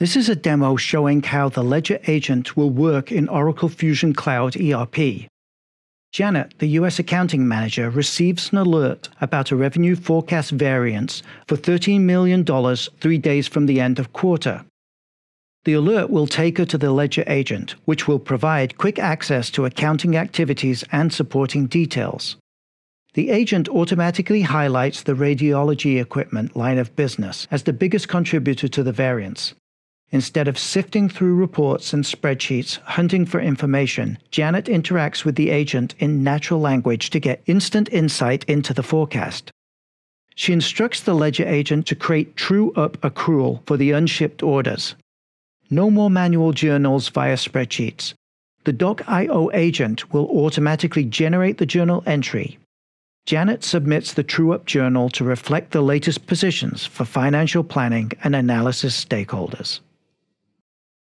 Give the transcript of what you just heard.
This is a demo showing how the Ledger Agent will work in Oracle Fusion Cloud ERP. Janet, the US accounting manager, receives an alert about a revenue forecast variance for $13 million three days from the end of quarter. The alert will take her to the ledger agent, which will provide quick access to accounting activities and supporting details. The agent automatically highlights the radiology equipment line of business as the biggest contributor to the variance. Instead of sifting through reports and spreadsheets hunting for information, Janet interacts with the agent in natural language to get instant insight into the forecast. She instructs the ledger agent to create true up accrual for the unshipped orders. No more manual journals via spreadsheets. The Doc.io agent will automatically generate the journal entry. Janet submits the true up journal to reflect the latest positions for financial planning and analysis stakeholders.